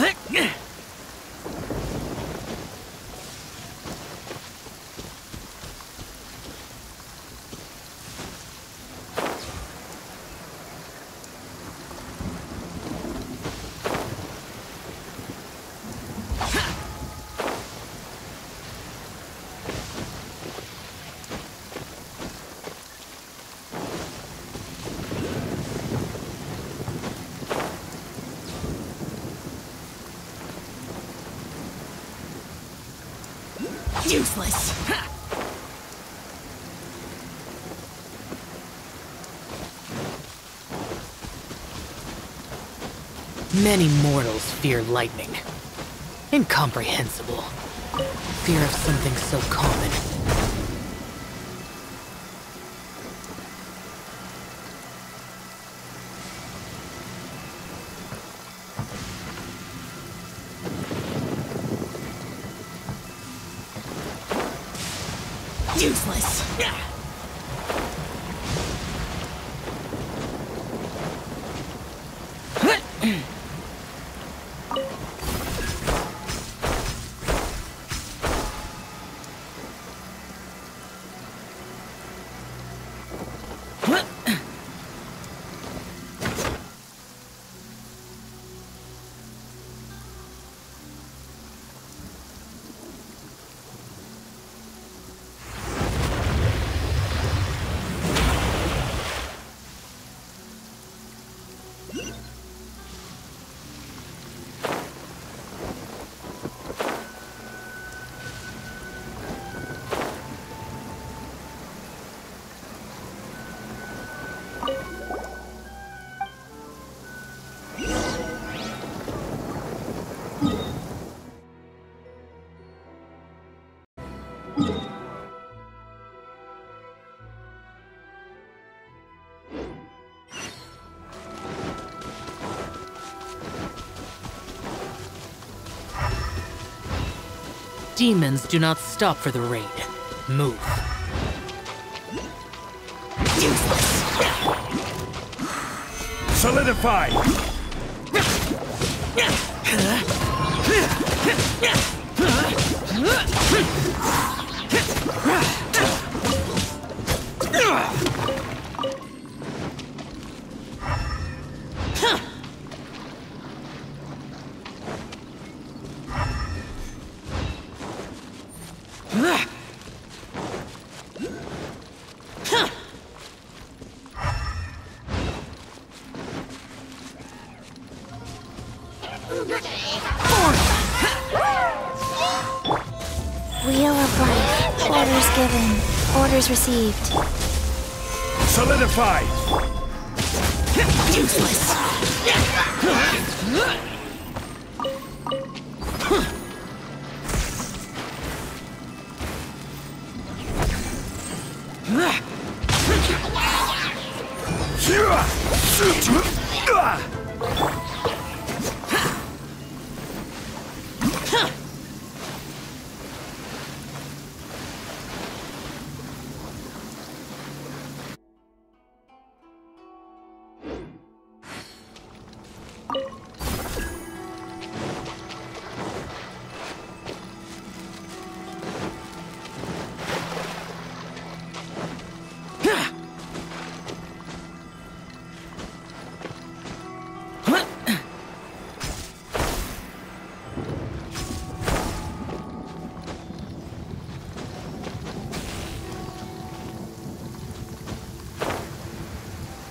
Huh? Useless. Many mortals fear lightning. Incomprehensible. Fear of something so common. Useless. Demons do not stop for the raid. Move. Useless. Solidify! Wheel of Life. Orders given. Orders received. Solidify! Useless.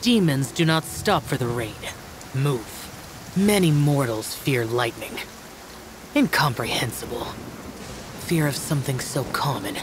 Demons do not stop for the rain. Move. Many mortals fear lightning. Incomprehensible. Fear of something so common.